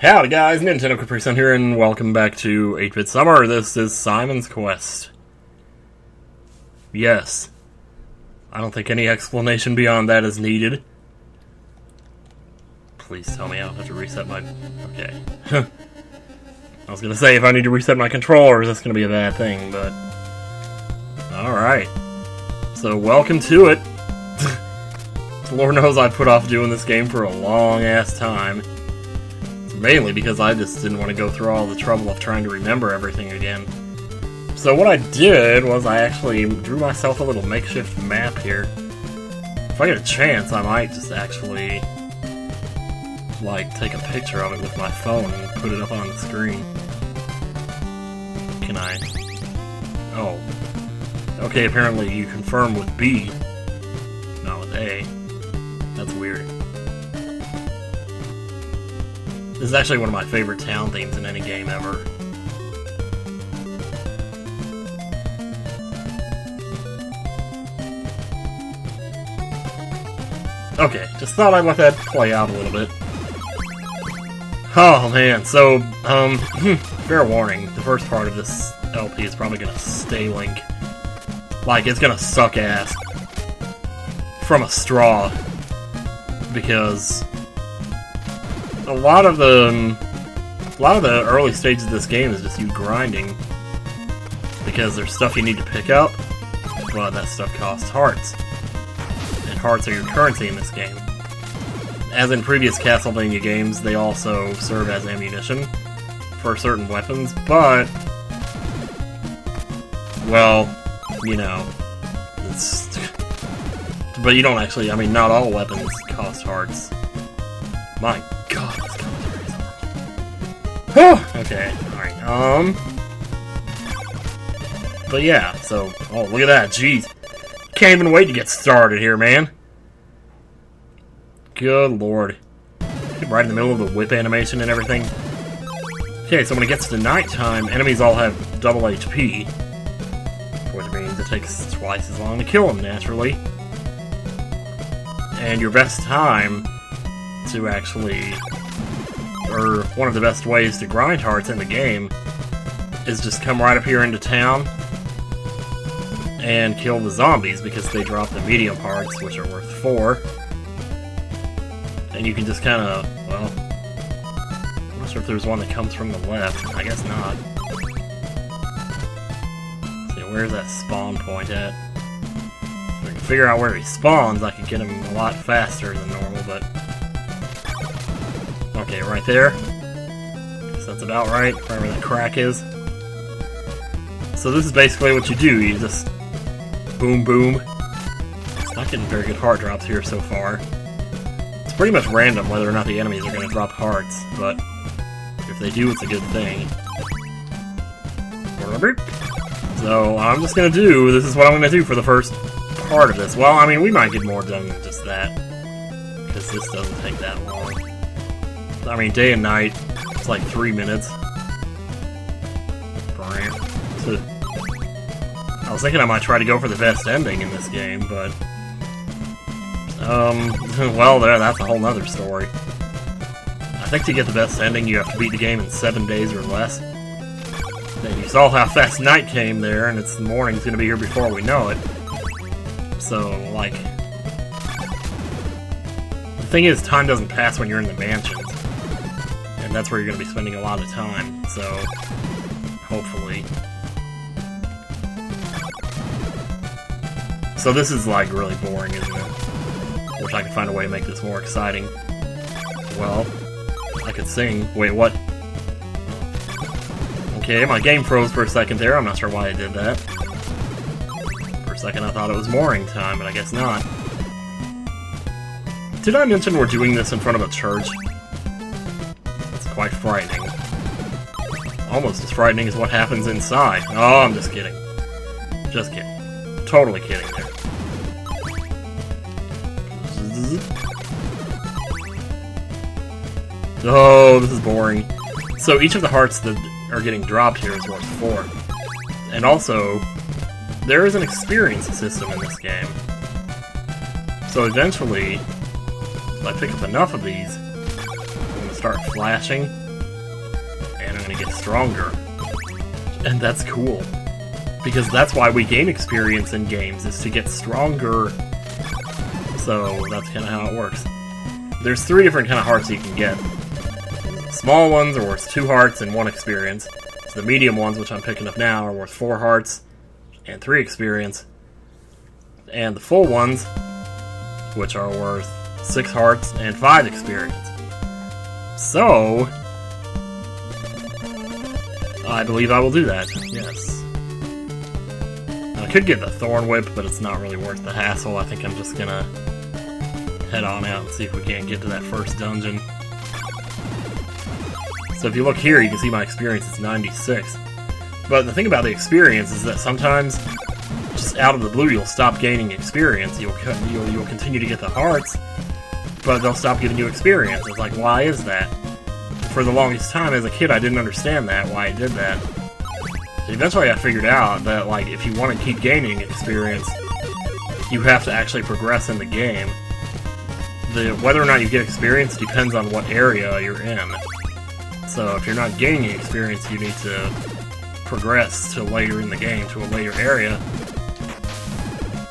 Howdy guys, Nintendo Capri here, and welcome back to 8-Bit Summer. This is Simon's Quest. Yes. I don't think any explanation beyond that is needed. Please tell me I don't have to reset my... Okay. I was gonna say, if I need to reset my controllers, that's gonna be a bad thing, but... Alright. So, welcome to it. Lord knows I put off doing this game for a long-ass time. Mainly because I just didn't want to go through all the trouble of trying to remember everything again. So what I did was I actually drew myself a little makeshift map here. If I get a chance, I might just actually like take a picture of it with my phone and put it up on the screen. Can I? Oh. Okay, apparently you confirm with B, This is actually one of my favorite town themes in any game ever. Okay, just thought I'd let that play out a little bit. Oh man, so, um, fair warning, the first part of this LP is probably gonna stay Link. Like, it's gonna suck ass. From a straw. Because a lot of the um, a lot of the early stages of this game is just you grinding because there's stuff you need to pick up, but that stuff costs hearts, and hearts are your currency in this game. As in previous Castlevania games, they also serve as ammunition for certain weapons, but well, you know, it's but you don't actually. I mean, not all weapons cost hearts. My okay, alright, um... But yeah, so... Oh, look at that, jeez. Can't even wait to get started here, man. Good lord. Right in the middle of the whip animation and everything. Okay, so when it gets to nighttime, enemies all have double HP. Which means it takes twice as long to kill them, naturally. And your best time to actually, or one of the best ways to grind hearts in the game, is just come right up here into town and kill the zombies because they drop the medium hearts, which are worth four. And you can just kind of, well, I'm not sure if there's one that comes from the left. I guess not. see, where's that spawn point at? If I can figure out where he spawns, I can get him a lot faster than normal, but Okay, right there. Guess that's about right, wherever that crack is. So this is basically what you do, you just boom boom. It's not getting very good heart drops here so far. It's pretty much random whether or not the enemies are going to drop hearts, but if they do, it's a good thing. So I'm just going to do, this is what I'm going to do for the first part of this. Well, I mean, we might get more done than just that, because this doesn't take that long. I mean, day and night, it's like three minutes. I was thinking I might try to go for the best ending in this game, but... Um, well, there, that's a whole nother story. I think to get the best ending, you have to beat the game in seven days or less. And you saw how fast night came there, and it's the morning's gonna be here before we know it. So, like... The thing is, time doesn't pass when you're in the mansions and that's where you're going to be spending a lot of time, so hopefully. So this is like really boring, isn't it? Wish I could find a way to make this more exciting. Well, I could sing. Wait, what? Okay, my game froze for a second there. I'm not sure why I did that. For a second I thought it was mooring time, but I guess not. Did I mention we're doing this in front of a church? Quite frightening. Almost as frightening as what happens inside. Oh, I'm just kidding. Just kidding. Totally kidding there. Oh, this is boring. So each of the hearts that are getting dropped here is worth four. And also, there is an experience system in this game. So eventually, if I pick up enough of these, start flashing. And I'm gonna get stronger. And that's cool. Because that's why we gain experience in games, is to get stronger. So that's kind of how it works. There's three different kind of hearts you can get. Small ones are worth two hearts and one experience. So the medium ones, which I'm picking up now, are worth four hearts and three experience. And the full ones, which are worth six hearts and five experience. So, I believe I will do that, yes. I could get the Thorn Whip, but it's not really worth the hassle. I think I'm just gonna head on out and see if we can't get to that first dungeon. So if you look here, you can see my experience is 96. But the thing about the experience is that sometimes, just out of the blue, you'll stop gaining experience. You'll, you'll, you'll continue to get the hearts, but they'll stop giving you experience. It's like, why is that? For the longest time as a kid, I didn't understand that, why it did that. Eventually I figured out that, like, if you want to keep gaining experience, you have to actually progress in the game. The Whether or not you get experience depends on what area you're in. So if you're not gaining experience, you need to progress to later in the game, to a later area,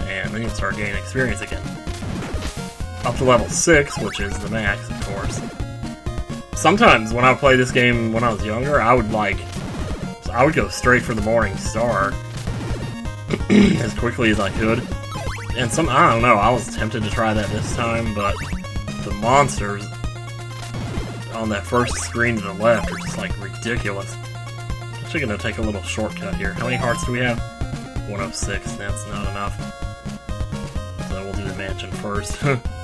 and then you'll start gaining experience again up to level 6, which is the max, of course. Sometimes when I play this game when I was younger, I would like... I would go straight for the Morning Star as quickly as I could. And some, I don't know, I was tempted to try that this time, but the monsters on that first screen to the left are just like ridiculous. I'm actually gonna take a little shortcut here. How many hearts do we have? 106, that's not enough. So we'll do the mansion first.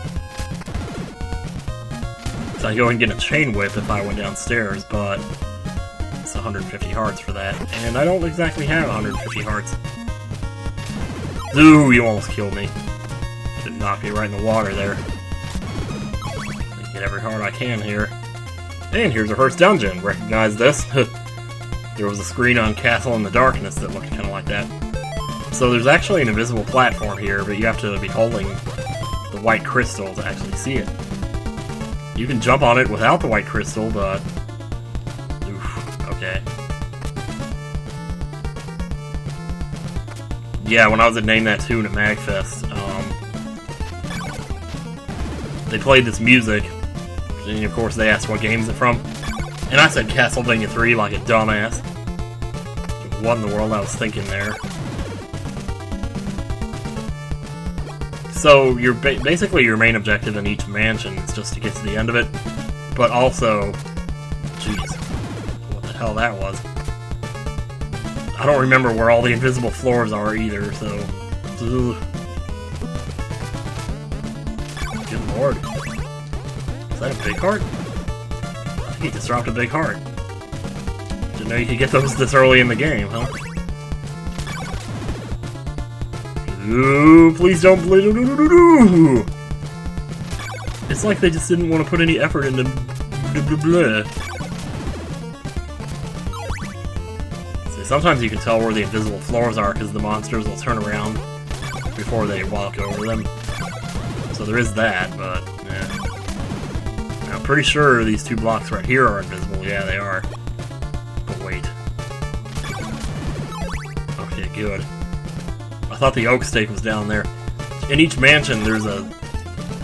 So I go and get a chain whip if I went downstairs, but it's 150 hearts for that. And I don't exactly have 150 hearts. Ooh, you almost killed me. Should knock me right in the water there. Get every heart I can here. And here's our first dungeon. Recognize this? there was a screen on Castle in the Darkness that looked kind of like that. So there's actually an invisible platform here, but you have to be holding the white crystal to actually see it. You can jump on it without the white crystal, but... Oof, okay. Yeah, when I was at Name That Tune at MagFest, um, they played this music, and of course they asked what game is it from, and I said Castlevania 3 like a dumbass. What in the world I was thinking there. So your basically your main objective in each mansion is just to get to the end of it, but also, jeez, what the hell that was. I don't remember where all the invisible floors are either, so. Ugh. Good lord. Is that a big heart? I think he just dropped a big heart. Didn't know you could get those this early in the game, huh? Ooh, please don't play. It's like they just didn't want to put any effort into. See, sometimes you can tell where the invisible floors are because the monsters will turn around before they walk over them. So there is that, but yeah. I'm pretty sure these two blocks right here are invisible. Yeah, they are. But wait. Okay, good thought the oak stake was down there. In each mansion, there's a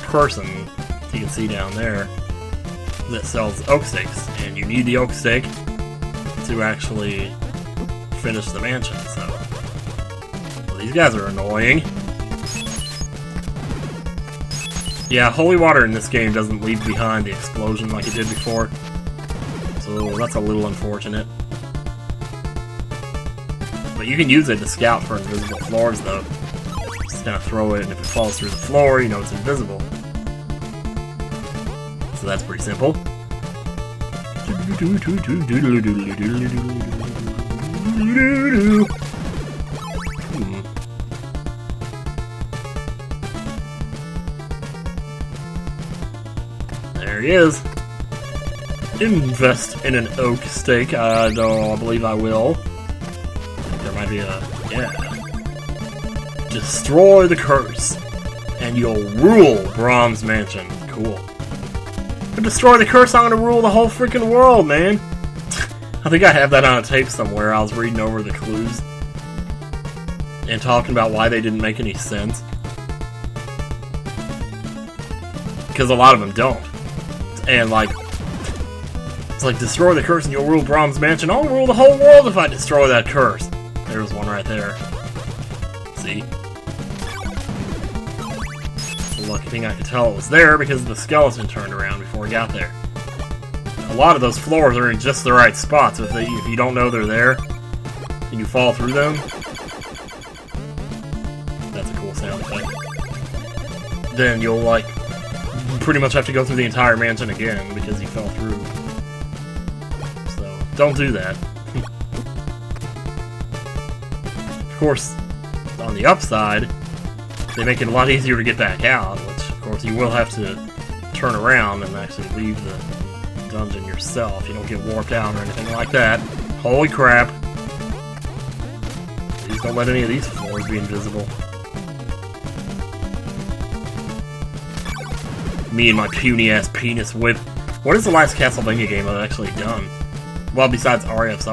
person, you can see down there, that sells oak stakes. And you need the oak stake to actually finish the mansion, so... Well, these guys are annoying. Yeah, holy water in this game doesn't leave behind the explosion like it did before. So that's a little unfortunate. You can use it to scout for invisible floors, though. Just of throw it, and if it falls through the floor, you know it's invisible. So that's pretty simple. Hmm. There he is. Invest in an oak stake. I don't believe I will yeah. Destroy the curse, and you'll rule Brahm's Mansion. Cool. But destroy the curse, I'm gonna rule the whole freaking world, man! I think I have that on a tape somewhere. I was reading over the clues and talking about why they didn't make any sense. Because a lot of them don't. And, like, it's like, destroy the curse and you'll rule Brahm's Mansion. I'll rule the whole world if I destroy that curse. There's one right there. See? The lucky thing I could tell it was there because the skeleton turned around before we got there. A lot of those floors are in just the right spots. If, they, if you don't know they're there, and you fall through them, that's a cool sound effect. Then you'll, like, pretty much have to go through the entire mansion again because you fell through. So, don't do that. Of course, on the upside, they make it a lot easier to get back out, which, of course, you will have to turn around and actually leave the dungeon yourself. You don't get warped out or anything like that. Holy crap. Please don't let any of these floors be invisible. Me and my puny-ass penis whip. What is the last Castlevania game I've actually done? Well, besides. Oh, please.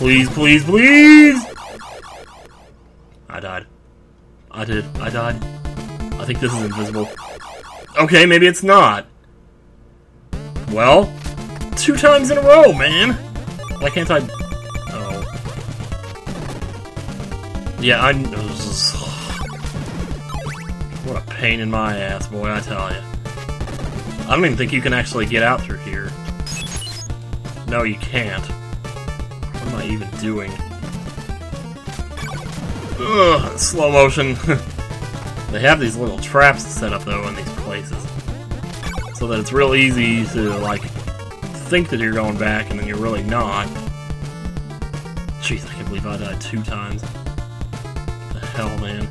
Please, please, please! I died. I did. I died. I think this is invisible. Okay, maybe it's not. Well, two times in a row, man! Why can't I... Oh. Yeah, I... What a pain in my ass, boy, I tell you. I don't even think you can actually get out through here. No, you can't. I even doing? Ugh, slow motion. they have these little traps set up, though, in these places. So that it's real easy to, like, think that you're going back, and then you're really not. Jeez, I can't believe I died two times. What the hell, man?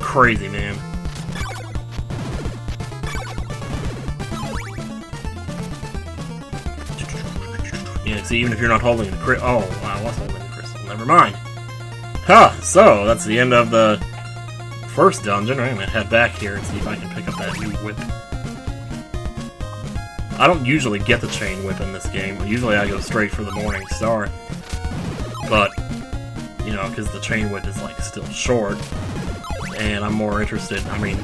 Crazy, man. Yeah, see, even if you're not holding the crystal... Oh, I was holding the crystal. Never mind. Huh, so, that's the end of the first dungeon. I'm gonna head back here and see if I can pick up that new whip. I don't usually get the chain whip in this game. Usually I go straight for the Morning Star. But, you know, because the chain whip is, like, still short. And I'm more interested, I mean,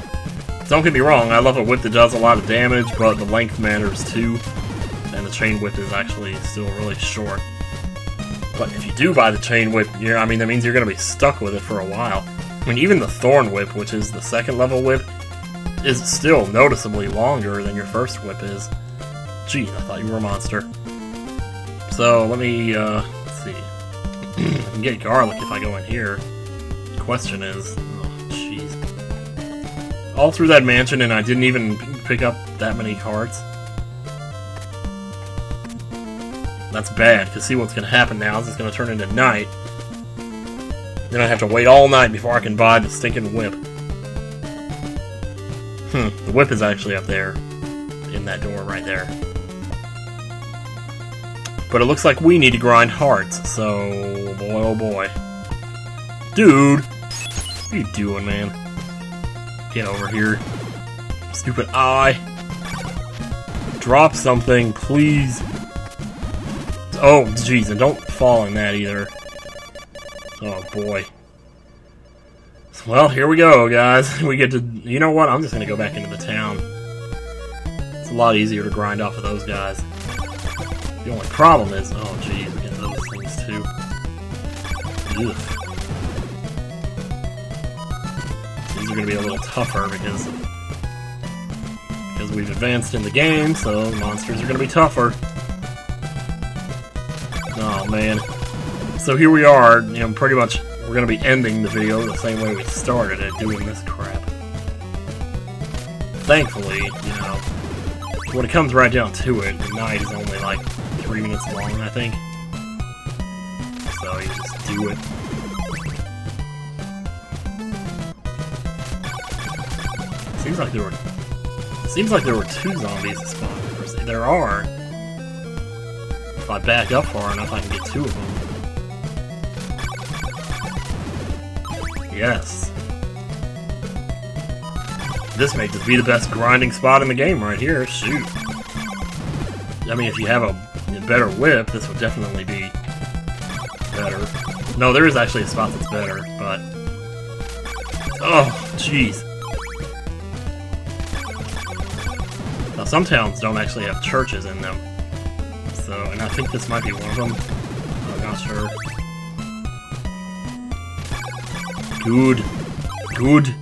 don't get me wrong, I love a whip that does a lot of damage, but the length matters too the chain whip is actually still really short. But if you do buy the chain whip, you're, I mean, that means you're going to be stuck with it for a while. I mean, even the Thorn whip, which is the second level whip, is still noticeably longer than your first whip is. Gee, I thought you were a monster. So, let me, uh, let's see. I can get garlic if I go in here. The question is, oh, jeez. All through that mansion, and I didn't even pick up that many hearts. That's bad, because see what's going to happen now is it's going to turn into night. Then I have to wait all night before I can buy the stinking whip. Hmm, the whip is actually up there. In that door right there. But it looks like we need to grind hearts, so... boy oh boy. Dude! What are you doing, man? Get over here. Stupid eye. Drop something, please. Oh, jeez, and don't fall in that either. Oh, boy. Well, here we go, guys. We get to... You know what? I'm just gonna go back into the town. It's a lot easier to grind off of those guys. The only problem is... Oh, jeez, we get those things, too. Ugh. These are gonna be a little tougher because... Because we've advanced in the game, so monsters are gonna be tougher. Oh man. So here we are, you know, pretty much we're gonna be ending the video the same way we started it, doing this crap. Thankfully, you know, when it comes right down to it, the night is only like three minutes long, I think. So you just do it. Seems like there were seems like there were two zombies spawned. There are. If I back up far enough, I can get two of them. Yes. This may just be the best grinding spot in the game right here. Shoot. I mean, if you have a, better whip, this would definitely be better. No, there is actually a spot that's better, but... Oh, jeez. Now, some towns don't actually have churches in them. So, and I think this might be one of them. I'm not sure. Good. Good.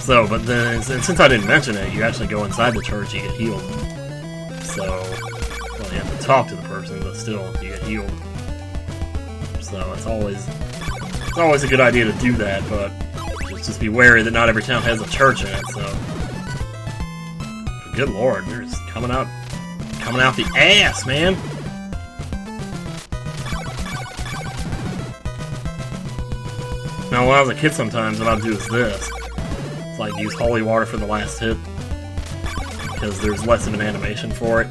So, but then, since I didn't mention it, you actually go inside the church, you get healed. So, well, you have to talk to the person, but still, you get healed. So, it's always, it's always a good idea to do that, but just, just be wary that not every town has a church in it, so. But good lord, they're just coming out, coming out the ass, man! Now, when I was a kid sometimes, what I'd do is this like use holy water for the last hit because there's less of an animation for it,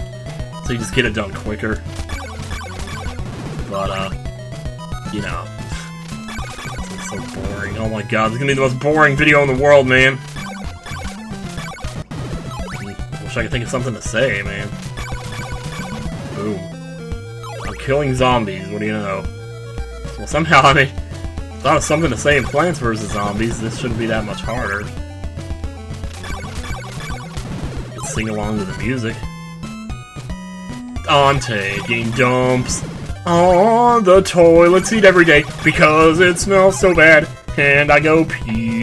so you just get it done quicker. But uh, you know, it's so boring. Oh my god, this is gonna be the most boring video in the world, man. Wish I could think of something to say, man. Boom. I'm killing zombies. What do you know? Well, somehow I mean, thought of something to say in Plants vs Zombies. This shouldn't be that much harder sing along to the music. I'm taking dumps on the toilet seat every day because it smells so bad and I go pew.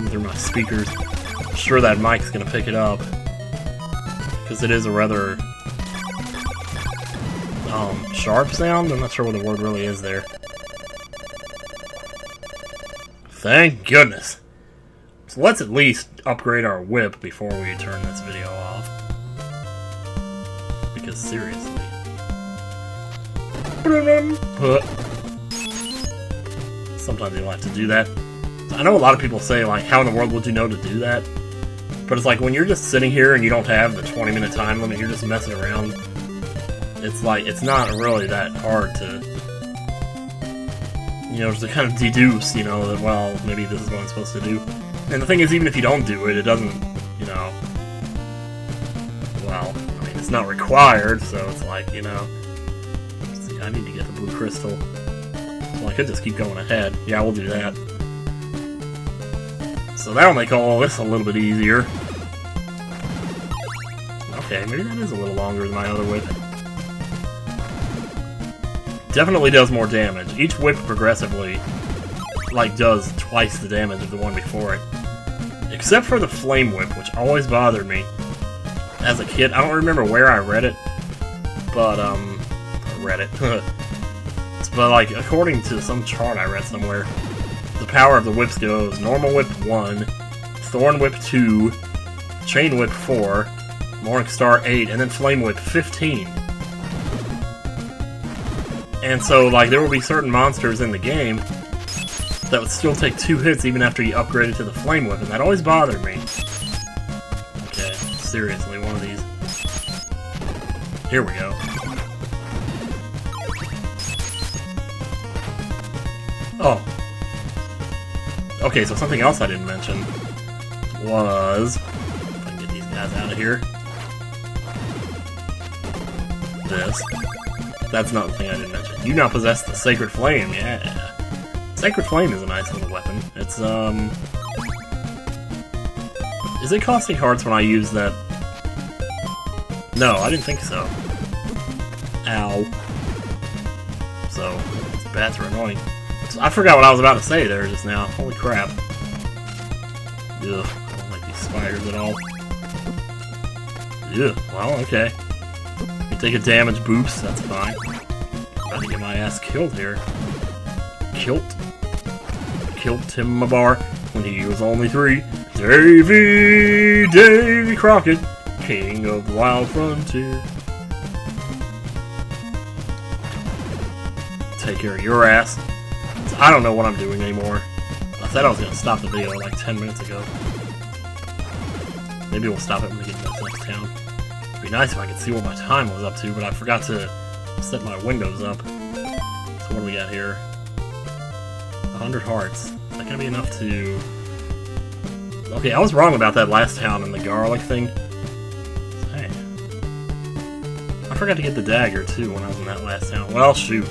Coming through my speakers. I'm sure that mic's gonna pick it up because it is a rather um, sharp sound? I'm not sure what the word really is there. Thank goodness. So let's at least upgrade our whip before we turn this video off. Because seriously. Sometimes you'll have to do that. I know a lot of people say, like, how in the world would you know to do that? But it's like, when you're just sitting here and you don't have the 20 minute time limit, you're just messing around it's like, it's not really that hard to, you know, just to kind of deduce, you know, that, well, maybe this is what I'm supposed to do. And the thing is, even if you don't do it, it doesn't, you know, well, I mean, it's not required, so it's like, you know, see, I need to get the blue crystal. Well, I could just keep going ahead. Yeah, we'll do that. So that'll make all this a little bit easier. Okay, maybe that is a little longer than my other whip. Definitely does more damage. Each whip progressively, like, does twice the damage of the one before it. Except for the Flame Whip, which always bothered me. As a kid, I don't remember where I read it, but, um, I read it. but, like, according to some chart I read somewhere, power of the whips goes Normal Whip 1, Thorn Whip 2, Chain Whip 4, Morning Star 8, and then Flame Whip 15. And so, like, there will be certain monsters in the game that would still take two hits even after you upgraded to the Flame Whip, and that always bothered me. Okay, seriously, one of these. Here we go. Okay, so something else I didn't mention was... If I can get these guys out of here. This. That's not the thing I didn't mention. You now possess the Sacred Flame, yeah. Sacred Flame is a nice little weapon. It's, um... Is it costing hearts when I use that? No, I didn't think so. Ow. So, bats are annoying. I forgot what I was about to say there just now. Holy crap. Ugh, I don't like these spiders at all. Ugh, well, okay. Take a damage boost, that's fine. I'm to get my ass killed here. Kilt. Killed Tim Mabar when he was only three. Davy, Davy Crockett, king of the wild frontier. Take care of your ass. I don't know what I'm doing anymore. I said I was gonna stop the video like 10 minutes ago. Maybe we'll stop it when we get back to the next town. It'd be nice if I could see what my time was up to, but I forgot to set my windows up. So what do we got here? 100 hearts. Is that gonna be enough to... Okay, I was wrong about that last town and the garlic thing. Hey. I forgot to get the dagger, too, when I was in that last town. Well, shoot.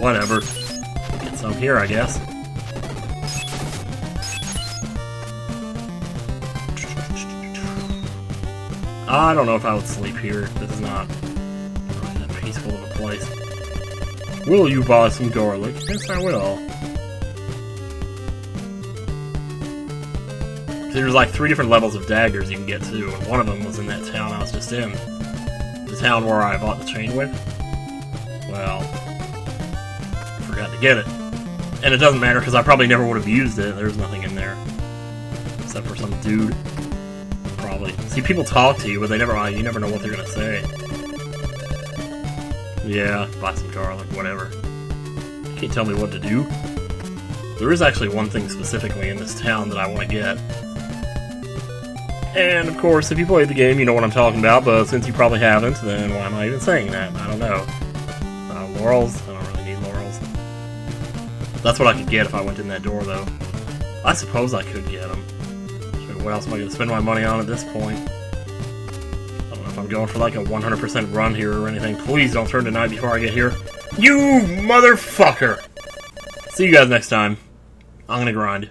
Whatever. Get some here, I guess. I don't know if I would sleep here. This is not really that peaceful of a place. Will you buy some garlic? Yes, I will. There's like three different levels of daggers you can get to, and one of them was in that town I was just in. The town where I bought the chain whip. To get it. And it doesn't matter because I probably never would have used it. There's nothing in there. Except for some dude. Probably. See, people talk to you, but they never, uh, you never know what they're gonna say. Yeah, buy some garlic, whatever. You can't tell me what to do. There is actually one thing specifically in this town that I want to get. And of course, if you played the game, you know what I'm talking about, but since you probably haven't, then why am I even saying that? I don't know. Uh, laurels? That's what I could get if I went in that door, though. I suppose I could get them. What else am I going to spend my money on at this point? I don't know if I'm going for like a 100% run here or anything. Please don't turn to night before I get here. You motherfucker! See you guys next time. I'm gonna grind.